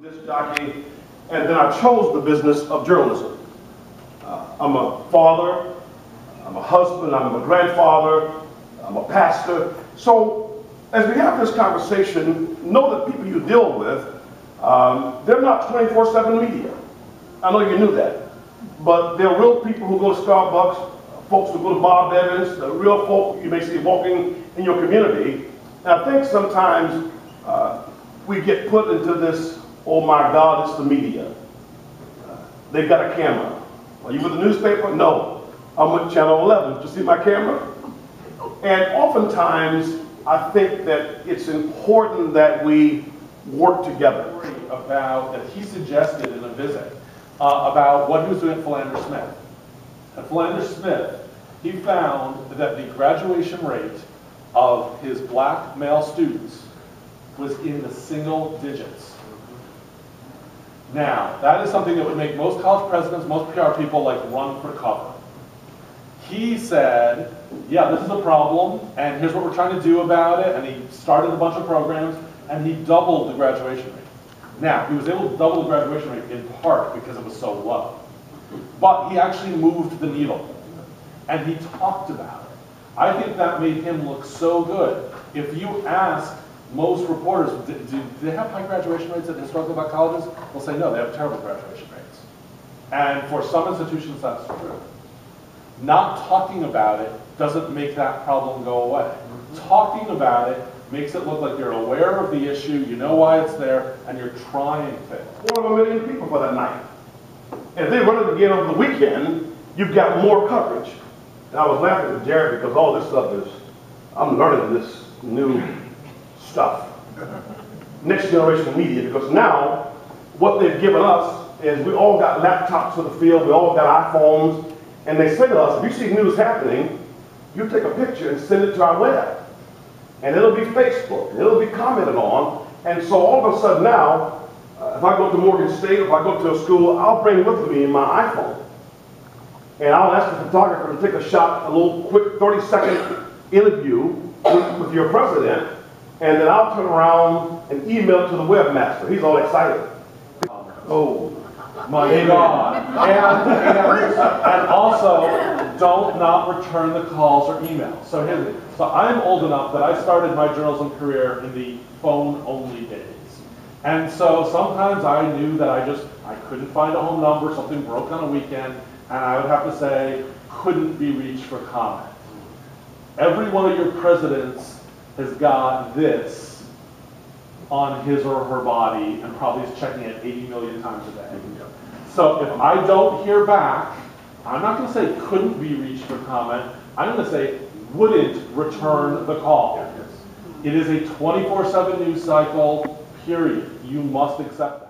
this jockey, and then I chose the business of journalism. Uh, I'm a father, I'm a husband, I'm a grandfather, I'm a pastor. So as we have this conversation, know that people you deal with, um, they're not 24-7 media. I know you knew that. But they're real people who go to Starbucks, folks who go to Bob Evans, the real folk you may see walking in your community. And I think sometimes uh, we get put into this, oh my God, it's the media. They've got a camera. Are you with the newspaper? No. I'm with Channel 11. Did you see my camera? And oftentimes, I think that it's important that we work together. About, that he suggested in a visit, uh, about what he was doing at Philander Smith. At Philander Smith, he found that the graduation rate of his black male students was in the single digits. Now, that is something that would make most college presidents, most PR people like run for cover. He said, yeah, this is a problem, and here's what we're trying to do about it, and he started a bunch of programs, and he doubled the graduation rate. Now, he was able to double the graduation rate in part because it was so low. But he actually moved the needle, and he talked about it. I think that made him look so good. If you ask most reporters, do, do they have high graduation rates at historically black colleges? They'll say no, they have terrible graduation rates. And for some institutions, that's true. Not talking about it doesn't make that problem go away. Mm-hmm. Talking about it makes it look like you're aware of the issue, you know why it's there, and you're trying things. One of a million people for that night. And if they run it again over the weekend, you've got more coverage. And I was laughing at Jared because all this stuff is, I'm learning this new stuff. Next generation media, because now what they've given us is we all got laptops for the field, we all got iPhones, and they say to us, if you see news happening, you take a picture and send it to our web. And it'll be Facebook, and it'll be commented on. And so all of a sudden now, uh, if I go to Morgan State, if I go to a school, I'll bring with me my iPhone. And I'll ask the photographer to take a shot, a little quick 30 second interview with, with your president, and then I'll turn around and email it to the webmaster. He's all excited. Oh, My God. And, and, and also, don't not return the calls or emails. So, here, so I'm old enough that I started my journalism career in the phone-only days. And so sometimes I knew that I just, I couldn't find a home number, something broke on a weekend, and I would have to say, couldn't be reached for comment. Every one of your presidents has got this on his or her body and probably is checking it 80 million times a day. Mm-hmm. So if I don't hear back, I'm not going to say couldn't be reached for comment. I'm going to say wouldn't return the call. It is a 24-7 news cycle, period. You must accept that.